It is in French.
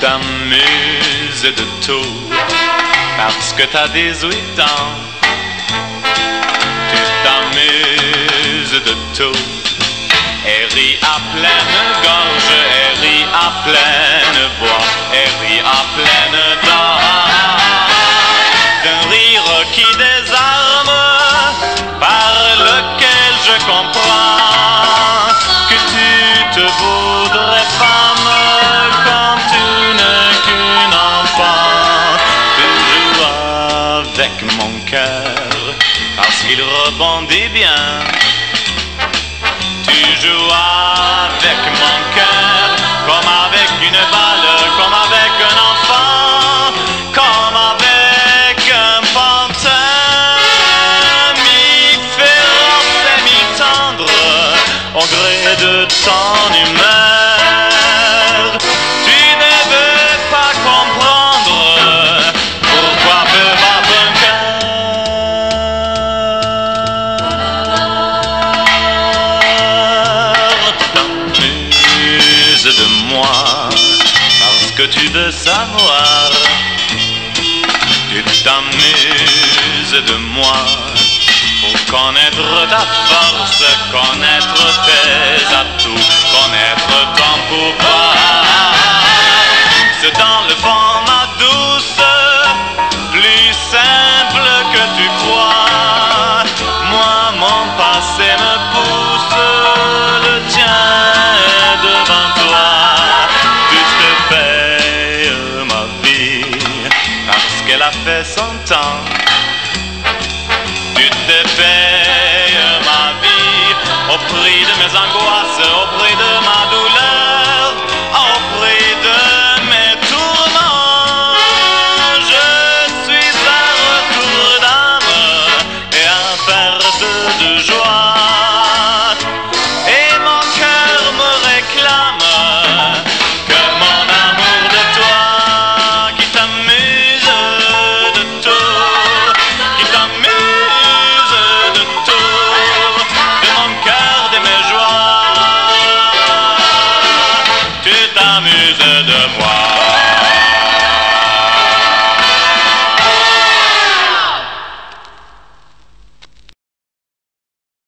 t'amuses de tout parce que t'as 18 ans. Tu t'amuses de tout et ris à pleine gorge, mon cœur parce qu'il rebondit bien. Tu joues avec mon cœur comme avec une balle, comme avec un enfant, comme avec un pantin, mi-féroce et mi-tendre, au gré de ton humeur. Que tu veux savoir. Tu t'amuses de moi pour connaître ta force, connaître tes atouts, connaître ton pouvoir. C'est dans le fond, ma douce, plus simple que tu crois. Tu te payes ma vie au prix de mes angoisses, s'amuse de moi.